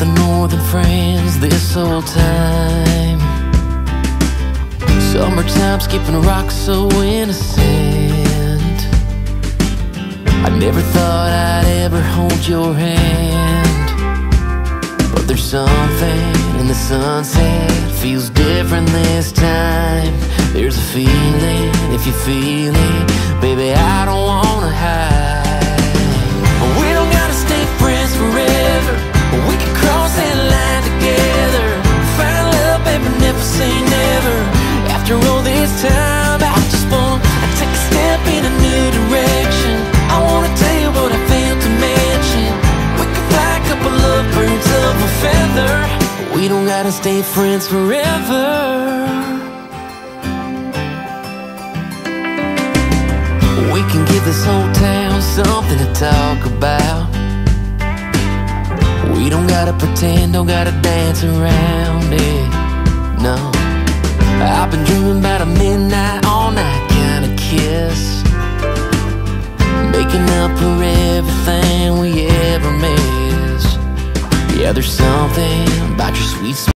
than friends this whole time. Summertime skipping rocks so innocent. I never thought I'd ever hold your hand. But there's something in the sunset feels different this time. There's a feeling if you feel it, baby. I don't this time, I just want to take a step in a new direction. I wanna tell you what I failed to mention. We can fly a couple of a feather. We don't gotta stay friends forever. We can give this whole town something to talk about. We don't gotta pretend, don't gotta dance around it. Yeah, there's something about your sweet